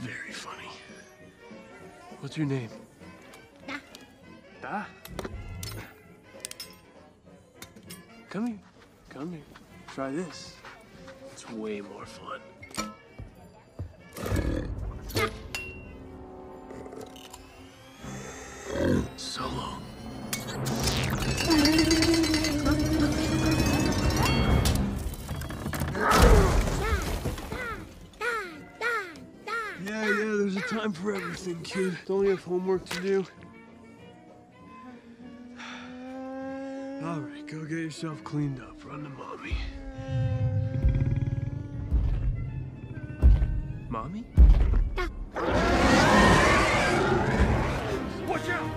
Very funny. What's your name? Da. Da? Come here. Come here. Try this. It's way more fun. Solo. Yeah, yeah, there's a time for everything, kid. Don't you have homework to do? All right, go get yourself cleaned up. Run to mommy. Mommy? Watch out!